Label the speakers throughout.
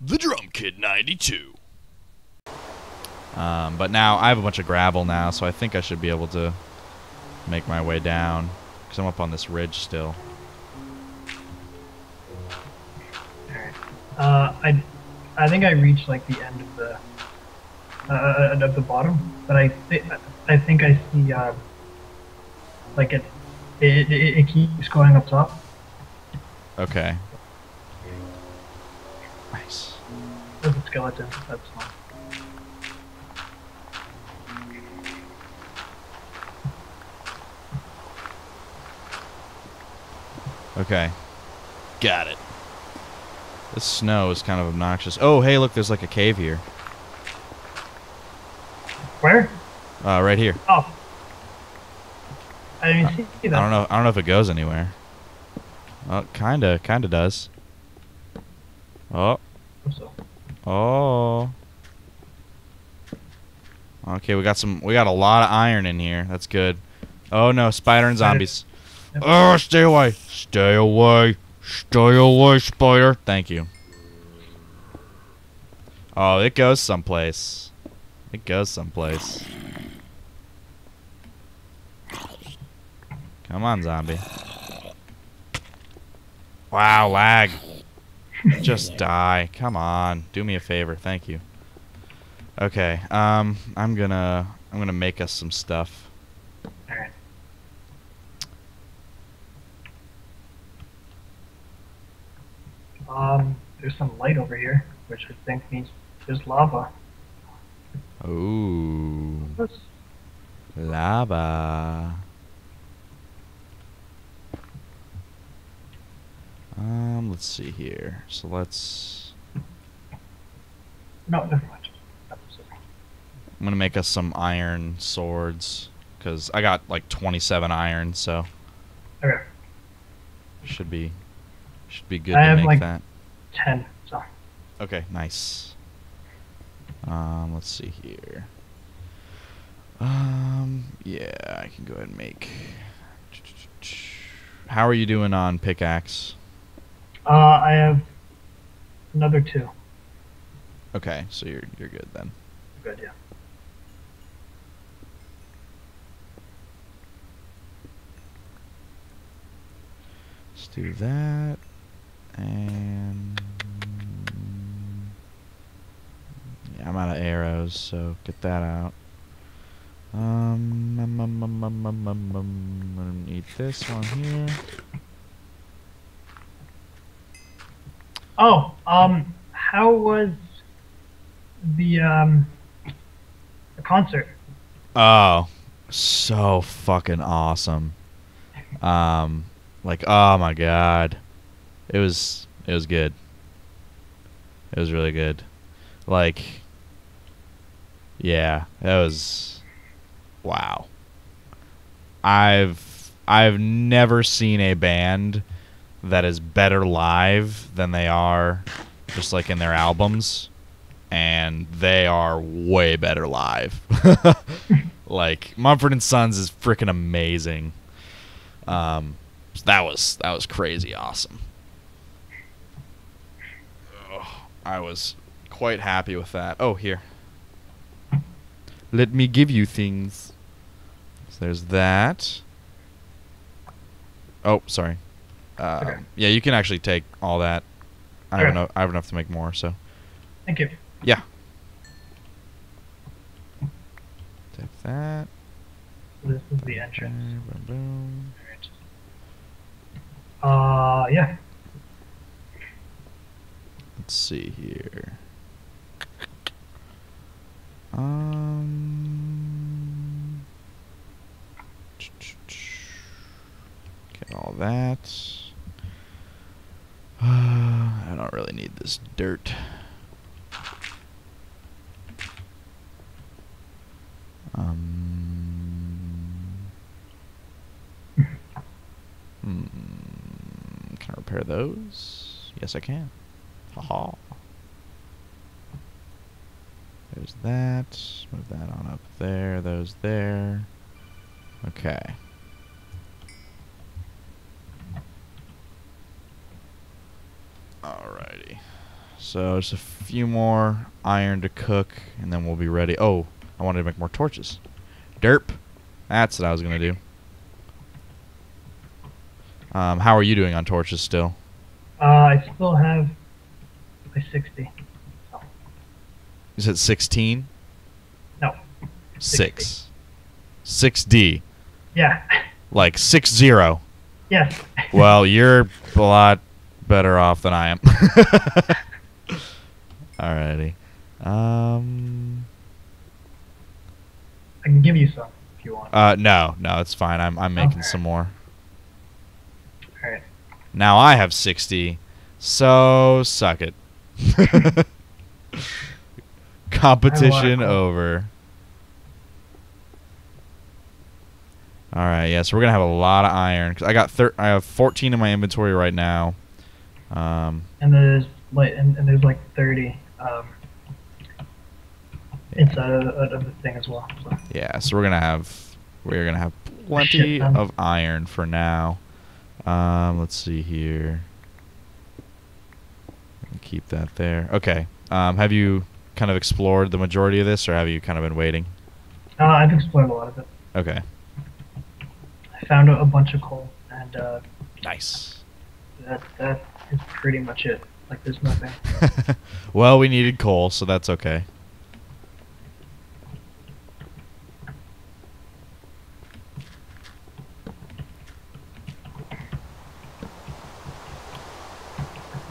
Speaker 1: The Drum Kid 92. Um, but now I have a bunch of gravel now, so I think I should be able to make my way down. Because I'm up on this ridge still.
Speaker 2: Alright. Uh, I, I think I reached like the end of the, uh, of the bottom, but I think I think I see uh, like it, it, it, it keeps going up top.
Speaker 1: Okay.
Speaker 2: There's a skeleton. That's fine.
Speaker 1: Okay. Got it. This snow is kind of obnoxious. Oh, hey, look, there's like a cave here.
Speaker 2: Where?
Speaker 1: Uh, right here.
Speaker 2: Oh. I didn't see that.
Speaker 1: I don't know. I don't know if it goes anywhere. Well, kinda, kinda does. Oh,
Speaker 2: So,
Speaker 1: oh. Okay, we got some. We got a lot of iron in here. That's good. Oh no, spider and zombies.
Speaker 2: Yep.
Speaker 1: Oh, stay away! Stay away! Stay away, spider! Thank you. Oh, it goes someplace. It goes someplace. Come on, zombie. Wow, lag. Just die. Come on. Do me a favor. Thank you. Okay. Um, I'm gonna I'm gonna make us some stuff.
Speaker 2: Alright. Um, there's some light over here, which I think means there's lava.
Speaker 1: Ooh, lava. Um, let's see here. So let's.
Speaker 2: No, never mind.
Speaker 1: I'm gonna make us some iron swords because I got like 27 iron, so
Speaker 2: Okay,
Speaker 1: should be should be good
Speaker 2: I
Speaker 1: to
Speaker 2: have,
Speaker 1: make
Speaker 2: like-
Speaker 1: that.
Speaker 2: ten. Sorry.
Speaker 1: Okay, nice. Um, let's see here. Um, yeah, I can go ahead and make. How are you doing on pickaxe?
Speaker 2: Uh, I have another two.
Speaker 1: Okay, so you're you're good then.
Speaker 2: Good, yeah.
Speaker 1: Let's do that, and yeah, I'm out of arrows, so get that out. Um, um, um, um, um, um, um, um, I'm gonna eat this one here.
Speaker 2: Oh, um, how was the um the concert?
Speaker 1: Oh, so fucking awesome. Um, like oh my god, it was it was good. It was really good. Like, yeah, that was wow. I've I've never seen a band that is better live than they are just like in their albums and they are way better live. like Mumford and Sons is freaking amazing. Um, so that was that was crazy awesome. I was quite happy with that. Oh, here. Let me give you things. So there's that. Oh, sorry. Um,
Speaker 2: Okay.
Speaker 1: Yeah, you can actually take all that. I
Speaker 2: Okay.
Speaker 1: know. I have enough to make more. So
Speaker 2: Thank you.
Speaker 1: yeah. Take that.
Speaker 2: This is the entrance.
Speaker 1: Boom, boom.
Speaker 2: Uh, yeah.
Speaker 1: Let's see here. Um. Get all that. I don't really need this dirt. Um. Hmm. Can I repair those? Yes, I can. Haha. There's that. Move that on up there. Those there. Okay. Alrighty. So just a few more iron to cook, and then we'll be ready. Oh, I wanted to make more torches. Derp. That's what I was gonna do. Um, how are you doing on torches still?
Speaker 2: Uh, I still have my 60. So,
Speaker 1: Is it 16?
Speaker 2: no.
Speaker 1: 6. 6D.
Speaker 2: Yeah.
Speaker 1: Like 6 0.
Speaker 2: yes.
Speaker 1: Well, you're a lot better off than I am. Alrighty. Um.
Speaker 2: I can give you some if you want.
Speaker 1: Uh, no, no, it's fine. I'm I'm making
Speaker 2: Okay.
Speaker 1: some more.
Speaker 2: All right.
Speaker 1: Now I have 60, so suck it. Competition over. All right, yeah, so we're gonna have a lot of iron. 'cause I got thir- I have 14 in my inventory right now. Um,
Speaker 2: And there's like and, and there's like 30 um, inside of, the- of the thing as well. So.
Speaker 1: yeah, so we're gonna have we're gonna have plenty
Speaker 2: ton.
Speaker 1: of iron for now. Um, let's see here. Keep that there. Okay. Um, have you kind of explored the majority of this, or have you kind of been waiting?
Speaker 2: Uh, I've explored a lot of it.
Speaker 1: Okay.
Speaker 2: I found a, a bunch of coal, and uh,
Speaker 1: Nice.
Speaker 2: that that is pretty much it. Like there's nothing.
Speaker 1: well, we needed coal, so that's okay.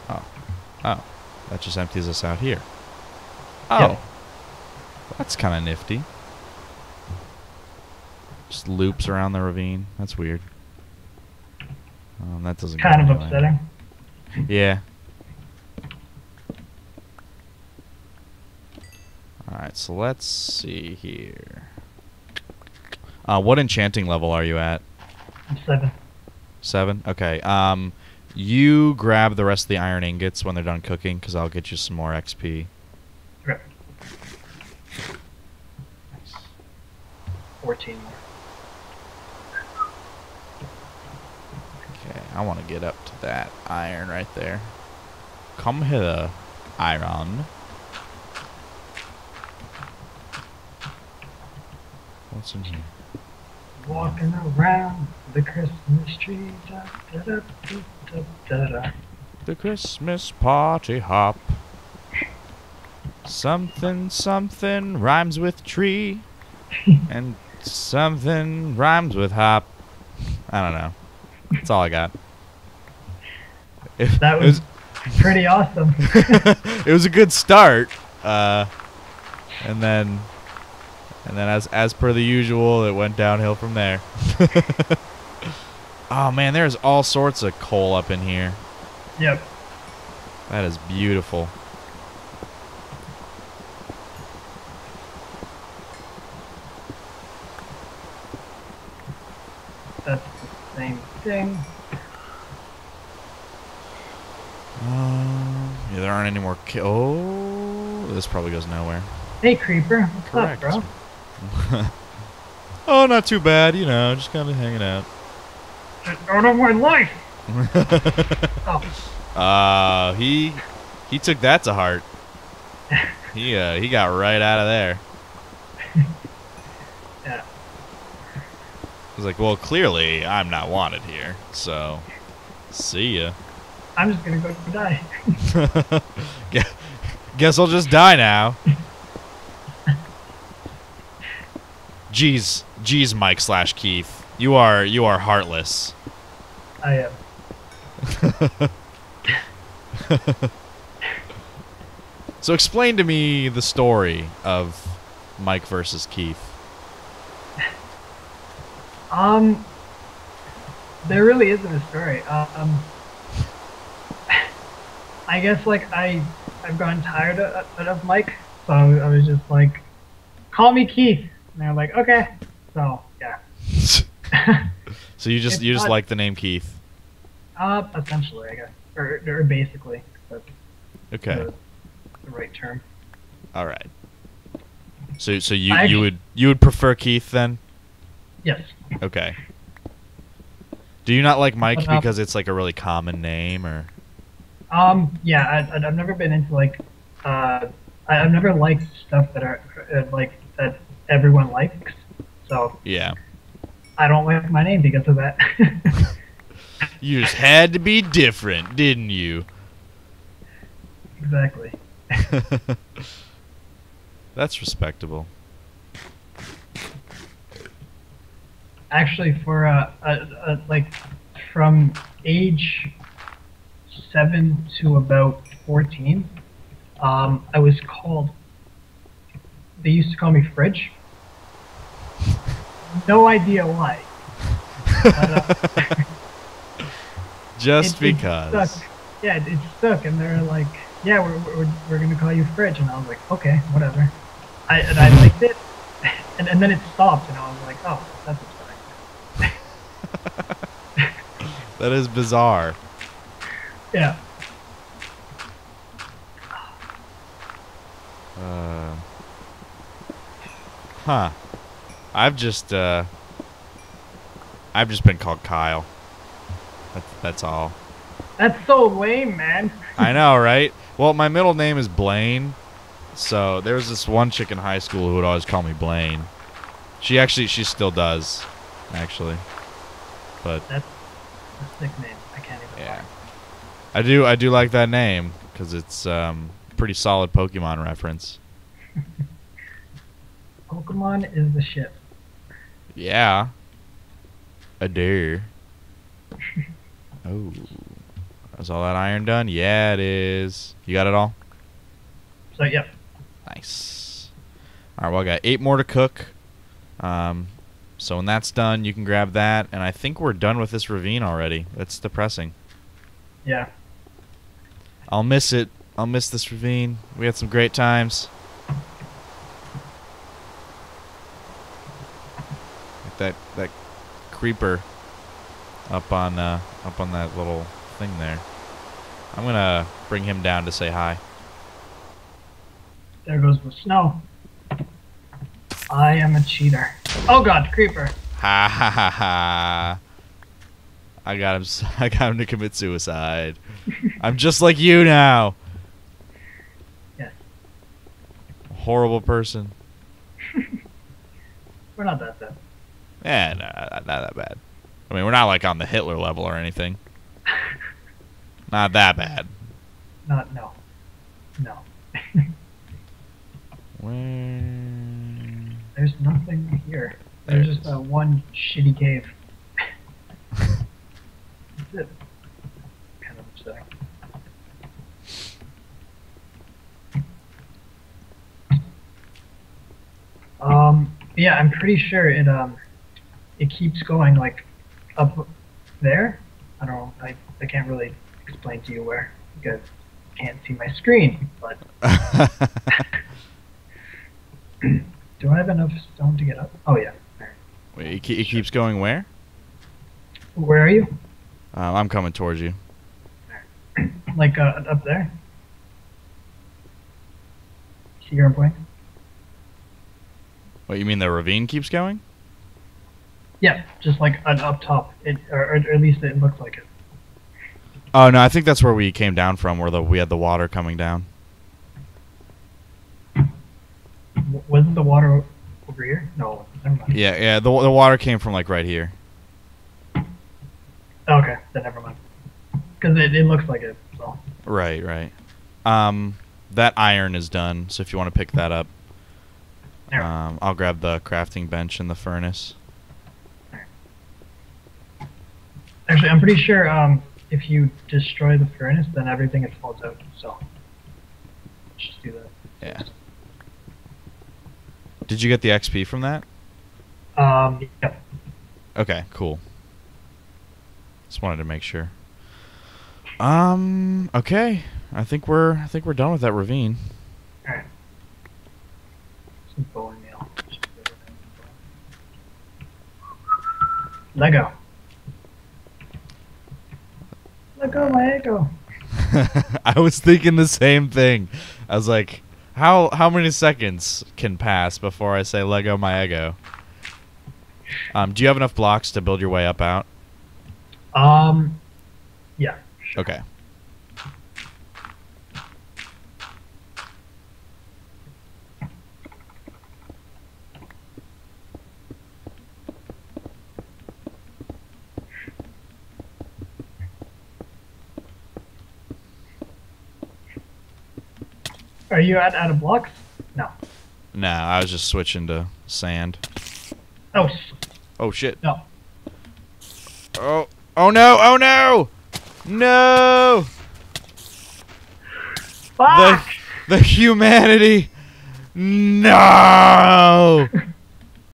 Speaker 1: Oh. Oh. That just empties us out here. Oh.
Speaker 2: Yep.
Speaker 1: That's kind of nifty. Just loops around the ravine. That's weird. Um, that doesn't
Speaker 2: Kind of upsetting.
Speaker 1: Yeah. Alright, so let's see here. Uh, what enchanting level are you at?
Speaker 2: Seven.
Speaker 1: Seven? Okay. Um, you grab the rest of the iron ingots when they're done cooking, because I'll get you some more XP.
Speaker 2: Okay. 14 more.
Speaker 1: Okay, I want to get up to that iron right there. Come hither, iron. What's in here?
Speaker 2: Walking around the Christmas tree. Da, da, da, da, da, da.
Speaker 1: The Christmas party hop. Something, something rhymes with tree. and something rhymes with hop. I don't know. That's all I got. It,
Speaker 2: That
Speaker 1: it was,
Speaker 2: Pretty awesome.
Speaker 1: it was a good start. Uh, and then, and then as as per the usual, it went downhill from there. oh man, there's all sorts of coal up in here.
Speaker 2: yep.
Speaker 1: That is beautiful.
Speaker 2: That's the same thing.
Speaker 1: Um, yeah, there aren't any more. Ki- oh, this probably goes nowhere.
Speaker 2: Hey, Creeper. What's
Speaker 1: Correct.
Speaker 2: up, bro?
Speaker 1: oh, not too bad. You know, just kind of hanging out.
Speaker 2: Get out of my life! Oh,
Speaker 1: uh, he he took that to heart. He uh he got right out of there.
Speaker 2: yeah.
Speaker 1: He's like, well, clearly I'm not wanted here, so see ya.
Speaker 2: I'm just gonna go die.
Speaker 1: Guess I'll just die now. Jeez, jeez, Mike slash Keith, you are you are heartless.
Speaker 2: I am.
Speaker 1: So explain to me the story of Mike versus Keith.
Speaker 2: Um, there really isn't a story. Um, I guess like I, I've gotten tired of, of Mike, so I was just like, call me Keith, and they're like, okay. So yeah.
Speaker 1: so you just you just
Speaker 2: not-
Speaker 1: like the name Keith.
Speaker 2: uh, essentially, I guess, or, or basically,
Speaker 1: Okay.
Speaker 2: the, the right term.
Speaker 1: All right. So so you
Speaker 2: I
Speaker 1: you would you would prefer Keith then?
Speaker 2: Yes.
Speaker 1: Okay. Do you not like Mike
Speaker 2: What about-
Speaker 1: because it's like a really common name or
Speaker 2: Um, yeah, I, I've never been into like, uh, I- I've never liked stuff that are uh, like that everyone likes. So
Speaker 1: Yeah.
Speaker 2: I don't like my name because of that.
Speaker 1: You just had to be different, didn't you?
Speaker 2: exactly.
Speaker 1: That's respectable.
Speaker 2: Actually, for uh, uh, uh, like from age seven to about fourteen, um, I was called. They used to call me Fridge. No idea why. But, uh,
Speaker 1: Just
Speaker 2: it- it
Speaker 1: because.
Speaker 2: stuck. Yeah, it, it stuck, and they're like, "Yeah, we're, we're, we're gonna call you Fridge," and I was like, "Okay, whatever." I and I liked it, and, and then it stopped, and I was like, "Oh, that's upsetting."
Speaker 1: That is bizarre.
Speaker 2: Yeah.
Speaker 1: Uh, huh. I've just uh I've just been called Kyle. That, that's all.
Speaker 2: That's so lame, man.
Speaker 1: I know, right? Well, my middle name is Blaine. So there was this one chick in high school who would always call me Blaine. She actually she still does, actually. But
Speaker 2: That's a nickname. I can't even.
Speaker 1: yeah.
Speaker 2: lie.
Speaker 1: I do I do like that name cuz it's um pretty solid Pokemon reference.
Speaker 2: Pokemon is the shit.
Speaker 1: Yeah. A dare. oh. Is all that iron done? Yeah, it is. You got it all?
Speaker 2: So yep.
Speaker 1: Nice. All right, well, I got eight more to cook. Um, so when that's done, you can grab that. And I think we're done with this ravine already. That's depressing.
Speaker 2: Yeah.
Speaker 1: I'll miss it. I'll miss this ravine. We had some great times. That that creeper up on uh, up on that little thing there. I'm gonna bring him down to say hi.
Speaker 2: There goes the snow. I am a cheater. Oh god, creeper.
Speaker 1: Ha ha ha ha! I got him. s- I got him to commit suicide. I'm just like you now.
Speaker 2: Yes.
Speaker 1: Horrible person.
Speaker 2: We're not that bad.
Speaker 1: Yeah, no, not that bad. I mean, we're not like on the Hitler level or anything. Not that bad.
Speaker 2: Not no. No.
Speaker 1: Where?
Speaker 2: There's nothing here. There's
Speaker 1: There
Speaker 2: just uh, one shitty cave. That's it. Kind of upsetting. Um, yeah, I'm pretty sure it um, it keeps going like up there. I don't know. I, I can't really explain to you where because you can't see my screen. But do I have enough stone to get up? Oh yeah.
Speaker 1: Wait, it, ke- it keeps going where?
Speaker 2: Where are you?
Speaker 1: Um, I'm coming towards you.
Speaker 2: Like uh, up there? See where I'm pointing?
Speaker 1: What you mean the ravine keeps going?
Speaker 2: Yeah, just like an up top. It, or, or at least it looks like it.
Speaker 1: Oh no, I think that's where we came down from, where the we had the water coming down.
Speaker 2: W- wasn't the water over here? No, never mind.
Speaker 1: Yeah, yeah. The the water came from like right here.
Speaker 2: Okay, then never mind. Because it, it looks like it. So
Speaker 1: Right, right. Um, that iron is done. So if you want to pick that up, um, I'll grab the crafting bench and the furnace.
Speaker 2: Actually, I'm pretty sure um, if you destroy the furnace, then everything it falls out. So let's just do that.
Speaker 1: Yeah. Did you get the XP from that?
Speaker 2: Um, yeah.
Speaker 1: Okay, cool. Just wanted to make sure. Um. Okay. I think we're. I think we're done with that ravine.
Speaker 2: All right. Some bone meal. Lego. Lego, Lego.
Speaker 1: I was thinking the same thing. I was like, how how many seconds can pass before I say Lego my ego? Um, do you have enough blocks to build your way up out?
Speaker 2: Um, yeah. Sure.
Speaker 1: Okay.
Speaker 2: Are you at out of blocks? No.
Speaker 1: No, I was just switching to sand.
Speaker 2: Oh,
Speaker 1: Oh shit.
Speaker 2: no.
Speaker 1: Oh. Oh no. Oh no. No. The the humanity. No.